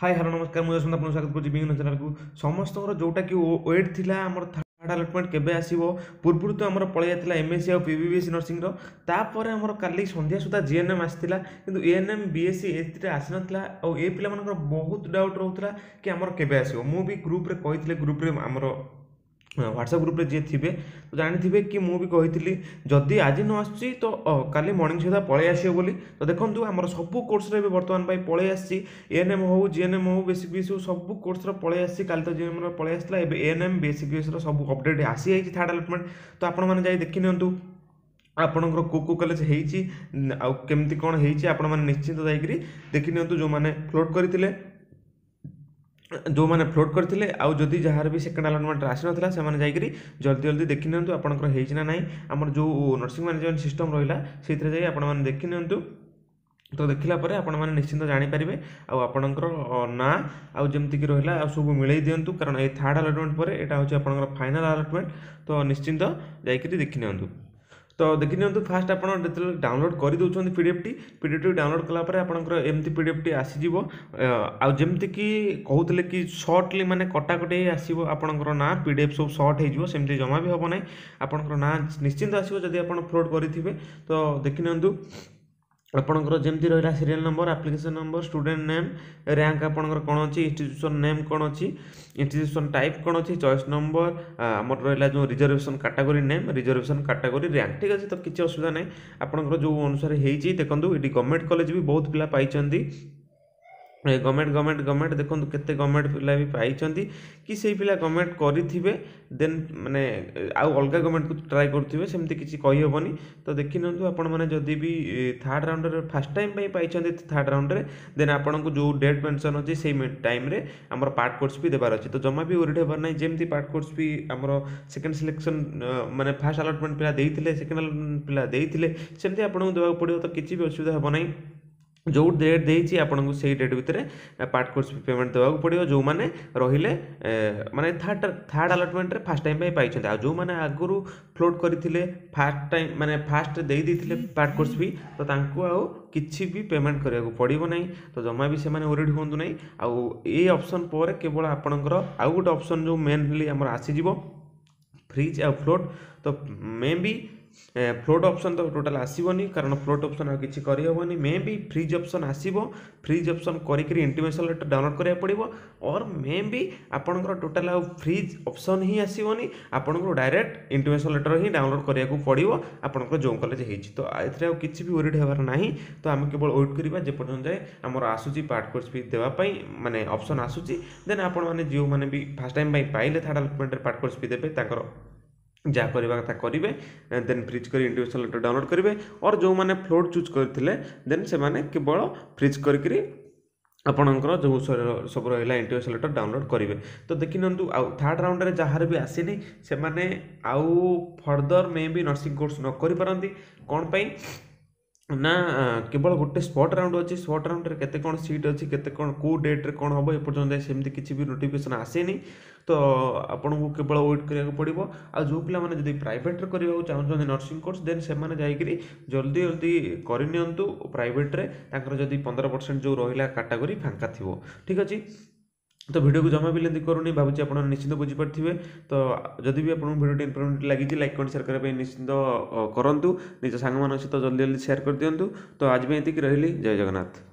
high hello ନମସ୍କାର ମୁଁ ଯଶୋନ୍ତ ଆପଣଙ୍କୁ ସ୍ୱାଗତ କରୁଛି ବିଭିନ୍ନ ଚ୍ୟାନେଲକୁ ସମସ୍ତଙ୍କର ଯେଉଁଟାକି ୱେଟ୍ ଥିଲା ଆମର ଥାର୍ଡ଼ ଆଲଟମେଣ୍ଟ କେବେ ଆସିବ ପୂର୍ବରୁ ତ ଆମର ପଳେଇ ଆସିଥିଲା ଏମ୍ଏସ୍ସି ଆଉ ପିବିବିଏସ୍ ନର୍ସିଂର ତାପରେ ଆମର କାଲି ସନ୍ଧ୍ୟା ସୁଦ୍ଧା ଜିଏନ୍ଏମ୍ ଆସିଥିଲା କିନ୍ତୁ ଏଏନ୍ଏମ୍ ବିଏସ୍ସି ଏଥିରେ ଆସିନଥିଲା ଆଉ ଏ ପିଲାମାନଙ୍କର ବହୁତ ଡାଉଟ୍ ରହୁଥିଲା କି ଆମର କେବେ ଆସିବ ମୁଁ ବି ଗ୍ରୁପ୍ରେ କହିଥିଲି ଗ୍ରୁପ୍ରେ ଆମର ହ୍ୱାଟ୍ସଆପ୍ ଗ୍ରୁପ୍ରେ ଯିଏ ଥିବେ ତ ଜାଣିଥିବେ କି ମୁଁ ବି କହିଥିଲି ଯଦି ଆଜି ନ ଆସୁଛି ତ କାଲି ମର୍ଣ୍ଣିଂ ସୁଦ୍ଧା ପଳେଇ ଆସିବ ବୋଲି ତ ଦେଖନ୍ତୁ ଆମର ସବୁ କୋର୍ସରେ ଏବେ ବର୍ତ୍ତମାନ ପାଇଁ ପଳେଇ ଆସିଛି ଏଏନ୍ଏମ୍ ହଉ ଜିଏନ୍ଏମ୍ ହଉ ବେସିକ୍ ବିଏସ୍ ହଉ ସବୁ କୋର୍ସର ପଳେଇ ଆସିଛି କାଲି ତ ଜିଏନ୍ଏମ୍ର ପଳେଇ ଆସିଲା ଏବେ ଏଏନ୍ଏମ୍ ବେସିକ୍ ବିଏସ୍ର ସବୁ ଅପଡ଼େଟ୍ ଆସିଯାଇଛି ଥାର୍ଡ଼ ଆଲଟମେଣ୍ଟ ତ ଆପଣମାନେ ଯାଇ ଦେଖି ନିଅନ୍ତୁ ଆପଣଙ୍କର କେଉଁ କେଉଁ କଲେଜ ହେଇଛି ଆଉ କେମିତି କ'ଣ ହେଇଛି ଆପଣମାନେ ନିଶ୍ଚିନ୍ତ ଯାଇକରି ଦେଖି ନିଅନ୍ତୁ ଯେଉଁମାନେ ଫ୍ଲୋଟ୍ କରିଥିଲେ ଯେଉଁମାନେ ଫ୍ଲୋଟ୍ କରିଥିଲେ ଆଉ ଯଦି ଯାହାର ବି ସେକେଣ୍ଡ ଆଲଟମେଣ୍ଟ ଆସିନଥିଲା ସେମାନେ ଯାଇକରି ଜଲ୍ଦି ଜଲ୍ଦି ଦେଖି ନିଅନ୍ତୁ ଆପଣଙ୍କର ହେଇଛି ନା ନାହିଁ ଆମର ଯେଉଁ ନର୍ସିଂ ମ୍ୟାନେଜମେଣ୍ଟ ସିଷ୍ଟମ୍ ରହିଲା ସେଇଥିରେ ଯାଇ ଆପଣମାନେ ଦେଖି ନିଅନ୍ତୁ ତ ଦେଖିଲା ପରେ ଆପଣମାନେ ନିଶ୍ଚିନ୍ତ ଜାଣିପାରିବେ ଆଉ ଆପଣଙ୍କର ନାଁ ଆଉ ଯେମିତିକି ରହିଲା ଆଉ ସବୁ ମିଳେଇ ଦିଅନ୍ତୁ କାରଣ ଏ ଥାର୍ଡ଼ ଆଲଟମେଣ୍ଟ ପରେ ଏଇଟା ହେଉଛି ଆପଣଙ୍କର ଫାଇନାଲ୍ ଆଲଟମେଣ୍ଟ ତ ନିଶ୍ଚିନ୍ତ ଯାଇକରି ଦେଖିନିଅନ୍ତୁ ତ ଦେଖିନିଅନ୍ତୁ ଫାଷ୍ଟ ଆପଣ ଯେତେବେଳେ ଡାଉନଲୋଡ଼୍ କରିଦେଉଛନ୍ତି ପି ଡି ଏଫ୍ଟି ପି ଡି ଏଫ୍ଟି ଡାଉନଲୋଡ଼୍ କଲାପରେ ଆପଣଙ୍କର ଏମିତି ପି ଡି ଏଫ୍ଟି ଆସିଯିବ ଆଉ ଯେମିତିକି କହୁଥିଲେ କି ସର୍ଟଲି ମାନେ କଟାକଟି ଆସିବ ଆପଣଙ୍କର ନାଁ ପି ଡି ଏଫ୍ ସବୁ ସର୍ଟ ହେଇଯିବ ସେମିତି ଜମା ବି ହେବ ନାହିଁ ଆପଣଙ୍କର ନାଁ ନିଶ୍ଚିନ୍ତ ଆସିବ ଯଦି ଆପଣ ଅପଲୋଡ଼୍ କରିଥିବେ ତ ଦେଖିନିଅନ୍ତୁ ଆପଣଙ୍କର ଯେମିତି ରହିଲା serial number application number student name rank ଆପଣଙ୍କର କ'ଣ ଅଛି ଇନଷ୍ଟିଚ୍ୟୁସନ୍ ନେମ୍ କ'ଣ ଅଛି ଇନଷ୍ଟିଚ୍ୟୁସନ୍ ଟାଇପ୍ କ'ଣ ଅଛି ଚଏସ୍ ନମ୍ବର ଆମର ରହିଲା ଯେଉଁ reservation category name reservation category rank ଠିକ୍ ଅଛି ତ କିଛି ଅସୁବିଧା ନାହିଁ ଆପଣଙ୍କର ଯେଉଁ ଅନୁସାରେ ହେଇଛି ଦେଖନ୍ତୁ ଏଠି ଗଭର୍ଣ୍ଣମେଣ୍ଟ କଲେଜ ବି ବହୁତ ପିଲା ପାଇଛନ୍ତି गवर्नमेंट गवर्नमेंट गवर्नमेंट देखो के गवर्नमेंट पिला भी पाई कि से पा गवर्नमेंट करेंगे देन मैंने अलग गवर्नमेंट को ट्राए करेंगे सेमती किसी कहीहबनी तो देखी आपदी भी थार्ड राउंड फास्ट टाइम पाई थार्ड राउंड में देन आपको जो डेट मेनसन अच्छे से टाइम आम पार्ट कोर्स भी देवार अच्छे तो जमा भी ओरीड हेबार ना जमी पार्ट कोर्स भी आम सेकेंड सिलेक्शन मैंने फास्ट आलटमेंट पिला सेकेंड आलटमेंट पिला सेमती आपको देवाक पड़ो तो किसी भी असुविधा हेबना नहीं ଯେଉଁ ଡେଟ୍ ଦେଇଛି ଆପଣଙ୍କୁ ସେଇ ଡେଟ୍ ଭିତରେ ପାର୍ଟ କୋର୍ସ ପେମେଣ୍ଟ ଦେବାକୁ ପଡ଼ିବ ଯେଉଁମାନେ ରହିଲେ ମାନେ ଥାର୍ଡ଼ ଥାର୍ଡ଼ ଆଲଟମେଣ୍ଟରେ ଫାର୍ଷ୍ଟ ଟାଇମ୍ ପାଇଁ ପାଇଛନ୍ତି ଆଉ ଯେଉଁମାନେ ଆଗରୁ ଫ୍ଲୋଟ୍ କରିଥିଲେ ଫାର୍ଷ୍ଟ ଟାଇମ୍ ମାନେ ଫାର୍ଷ୍ଟ ଦେଇ ଦେଇଥିଲେ ପାର୍ଟ କୋର୍ସ ବି ତ ତାଙ୍କୁ ଆଉ କିଛି ବି ପେମେଣ୍ଟ କରିବାକୁ ପଡ଼ିବ ନାହିଁ ତ ଜମା ବି ସେମାନେ ଓରିଡ଼ି ହୁଅନ୍ତୁ ନାହିଁ ଆଉ ଏଇ ଅପସନ୍ ପରେ କେବଳ ଆପଣଙ୍କର ଆଉ ଗୋଟେ ଅପସନ୍ ଯେଉଁ ମେନ୍ଲି ଆମର ଆସିଯିବ ଫ୍ରିଜ୍ ଆଉ ଫ୍ଲୋଟ୍ ᱛᱚ মেᱵᱤ ᱯᱷᱞᱚᱴ ᱚᱯᱥᱚᱱ ᱛᱚ ᱴᱚᱴᱟᱞ ᱟᱥᱤᱵᱚᱱᱤ ᱠᱟᱨᱚᱱ ᱯᱷᱞᱚᱴ ᱚᱯᱥᱚᱱ ᱦᱚᱸ ᱠᱤᱪᱷᱤ ᱠᱚᱨᱤ ᱦᱚᱵᱚᱱᱤ মেᱵᱤ ᱯᱷᱨᱤᱡ ᱚᱯᱥᱚᱱ ᱟᱥᱤᱵᱚ ᱯᱷᱨᱤᱡ ᱚᱯᱥᱚᱱ ᱠᱚᱨᱤ ᱠᱤ ᱤᱱᱴᱤᱢᱮᱥᱚᱱ ᱞᱮᱴᱟᱨ ᱰᱟᱩᱱᱞᱚᱰ ᱠᱚᱨᱮᱭᱟ ᱯᱚᱰᱤᱵᱚ ᱚᱨ মেᱵᱤ ᱟᱯᱚᱱᱜᱚ ᱴᱚᱴᱟᱞ ᱦᱚᱸ ᱯᱷᱨᱤᱡ ᱚᱯᱥᱚᱱ ᱦᱤ ᱟᱥᱤᱵᱚᱱᱤ ᱟᱯᱚᱱᱜᱚ ᱰᱟᱭᱨᱮᱠᱴ ᱤᱱᱴᱤᱢᱮᱥᱚᱱ ᱞᱮᱴᱟᱨ ᱦᱤ ᱰᱟᱩᱱᱞᱚᱰ ᱠᱚ ଯାହା କରିବା କଥା କରିବେ ଦେନ୍ ଫ୍ରିଜ୍ କରି ଇଣ୍ଡିଭିଜୁଆଲ୍ ଡେଟା ଡାଉନଲୋଡ଼୍ କରିବେ ଅର୍ ଯେଉଁମାନେ ଫ୍ଲୋଟ୍ ଚୁଜ୍ କରିଥିଲେ ଦେନ୍ ସେମାନେ କେବଳ ଫ୍ରିଜ୍ କରିକିରି ଆପଣଙ୍କର ଯେଉଁ ସବୁ ରହିଲା ଇଣ୍ଟିଭେସଲ୍ ଡେଟା ଡାଉନଲୋଡ଼୍ କରିବେ ତ ଦେଖିନିଅନ୍ତୁ ଆଉ ଥାର୍ଡ଼ ରାଉଣ୍ଡରେ ଯାହାର ବି ଆସିନି ସେମାନେ ଆଉ further maybe nursing course ନ କରିପାରନ୍ତି କ'ଣ ପାଇଁ ନା କେବଳ ଗୋଟେ ସ୍ପଟ୍ ରାଉଣ୍ଡ ଅଛି ସ୍ପଟ୍ ରାଉଣ୍ଡରେ କେତେ କ'ଣ ସିଟ୍ ଅଛି କେତେ କ'ଣ କେଉଁ ଡେଟ୍ରେ କ'ଣ ହେବ ଏପର୍ଯ୍ୟନ୍ତ ଯାଏ ସେମିତି କିଛି ବି ନୋଟିଫିକେସନ୍ ଆସିନି ତ ଆପଣଙ୍କୁ କେବଳ ୱେଟ୍ କରିବାକୁ ପଡ଼ିବ ଆଉ ଯେଉଁ ପିଲାମାନେ ଯଦି ପ୍ରାଇଭେଟ୍ରେ କରିବାକୁ ଚାହୁଁଛନ୍ତି ନର୍ସିଂ କୋର୍ସ ଦେନ୍ ସେମାନେ ଯାଇକରି ଜଲ୍ଦି ଜଲ୍ଦି କରିନିଅନ୍ତୁ ପ୍ରାଇଭେଟ୍ରେ ତାଙ୍କର ଯଦି ପନ୍ଦର ପରସେଣ୍ଟ ଯେଉଁ ରହିଲା କାଟାଗୋରୀ ଫାଙ୍କା ଥିବ ଠିକ୍ ଅଛି ତ ଭିଡ଼ିଓକୁ ଜମା ବି ଲେନ୍ଦି କରୁନି ଭାବୁଛି ଆପଣ ନିଶ୍ଚିନ୍ତ ବୁଝିପାରିଥିବେ ତ ଯଦି ବି ଆପଣଙ୍କୁ ଭିଡ଼ିଓଟି ଇନଫର୍ମେଟିଭ୍ ଲାଗିଛି ଲାଇକ୍ କମେଣ୍ଟ ସେୟାର କରିବା ପାଇଁ ନିଶ୍ଚିନ୍ତ କରନ୍ତୁ ନିଜ ସାଙ୍ଗମାନଙ୍କ ସହିତ ଜଲ୍ଦି ଜଲ୍ଦି ସେୟାର କରିଦିଅନ୍ତୁ ତ ଆଜି ପାଇଁ ଏତିକି ରହିଲି ଜୟ ଜଗନ୍ନାଥ